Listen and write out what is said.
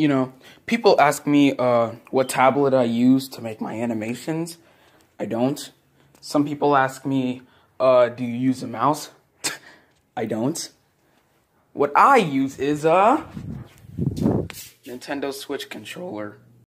you know, people ask me uh, what tablet I use to make my animations. I don't. Some people ask me, uh, do you use a mouse? I don't. What I use is a Nintendo Switch controller.